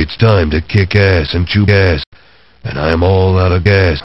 It's time to kick ass and chew gas, and I am all out of gas.